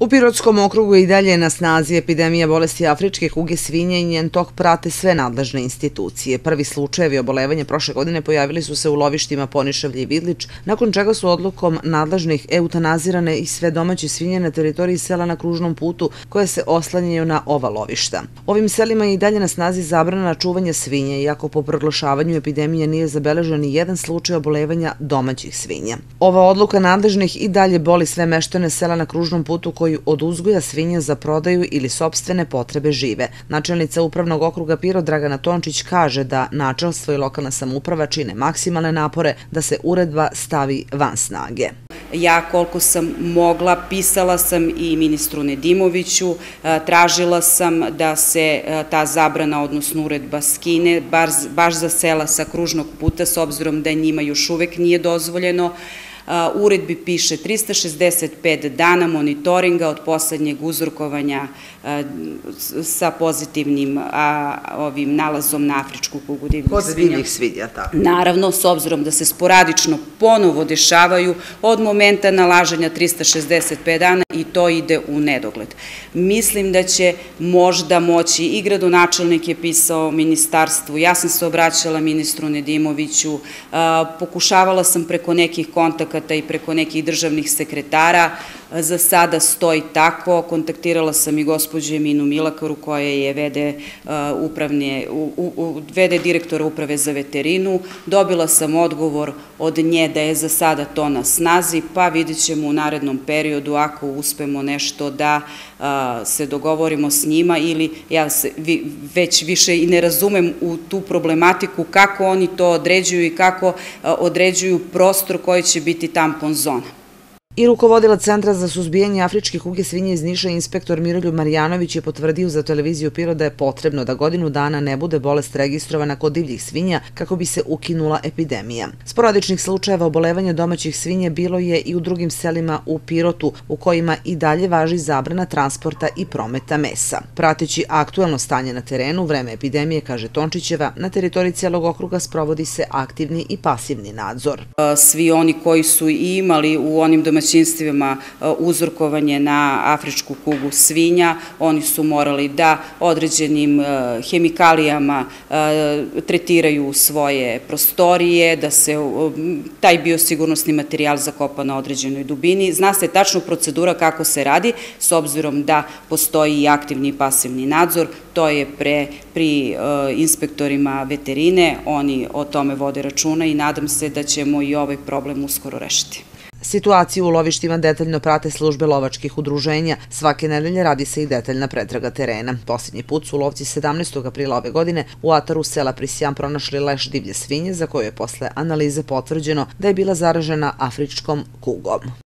U Pirotskom okrugu i dalje je na snazi epidemija bolesti afričke kuge svinja i njen tok prate sve nadležne institucije. Prvi slučajevi obolevanja prošle godine pojavili su se u lovištima Ponišavlje i Vidlić, nakon čega su odlukom nadležnih eutanazirane i sve domaće svinje na teritoriji sela na kružnom putu koje se oslanjaju na ova lovišta. Ovim selima je i dalje na snazi zabrana čuvanja svinja, iako po proglašavanju epidemije nije zabeležen ni jedan slučaj obolevanja domaćih svinja. Ova odluka nadležnih i dalje boli sve meštane sela na kružnom putu koji koju od uzgoja svinja za prodaju ili sobstvene potrebe žive. Načelnica Upravnog okruga Piro Dragana Tončić kaže da načelstvo i lokalna samuprava čine maksimalne napore da se uredba stavi van snage. Ja koliko sam mogla, pisala sam i ministru Nedimoviću, e, tražila sam da se e, ta zabrana, odnosno uredba skine, baš za sela sa kružnog puta, s obzirom da njima još uvek nije dozvoljeno, uredbi piše 365 dana monitoringa od poslednjeg uzrokovanja sa pozitivnim ovim nalazom na afričku kugu divljih svinja. Kod divljih svinja, tako. Naravno, s obzirom da se sporadično ponovo dešavaju od momenta nalaženja 365 dana i to ide u nedogled. Mislim da će možda moći i gradonačelnik je pisao ministarstvu, ja sam se obraćala ministru Nedimoviću, pokušavala sam preko nekih kontakata i preko nekih državnih sekretara, za sada stoji tako, kontaktirala sam i gospođu Eminu Milakaru koja je vede, upravne, vede direktora uprave za veterinu, dobila sam odgovor od nje da je za sada to na snazi, pa vidit ćemo u narednom periodu ako uspemo nešto da se dogovorimo s njima ili ja se već više i ne razumem u tu problematiku kako oni to određuju i kako određuju prostor koji će biti tampon zona. I rukovodila Centra za suzbijanje afričke kuge svinje iz Niša, inspektor Miroljub Marjanović je potvrdio za televiziju Piro da je potrebno da godinu dana ne bude bolest registrovana kod divljih svinja kako bi se ukinula epidemija. Sporadičnih slučajeva obolevanja domaćih svinje bilo je i u drugim selima u Pirotu, u kojima i dalje važi zabrana transporta i prometa mesa. Prateći aktuelno stanje na terenu, vreme epidemije, kaže Tončićeva, na teritoriji cijelog okruga sprovodi se aktivni i pasivni nadzor. Svi oni koji su imali u onim domaćim domaćinstvima e, uzorkovanje na afričku kugu svinja, oni su morali da određenim e, hemikalijama e, tretiraju svoje prostorije, da se taj biosigurnosni materijal zakopa na određenoj dubini. Zna se tačno procedura kako se radi, s obzirom da postoji i aktivni i pasivni nadzor, to je pre, pri inspektorima veterine, oni o tome vode računa i nadam se da ćemo i ovaj problem uskoro rešiti. Situaciju u lovištima detaljno prate službe lovačkih udruženja. Svake nedelje radi se i detaljna pretraga terena. Posljednji put su lovci 17. aprila ove godine u ataru sela Prisijan pronašli leš divlje svinje za koju je posle analize potvrđeno da je bila zaražena afričkom kugom.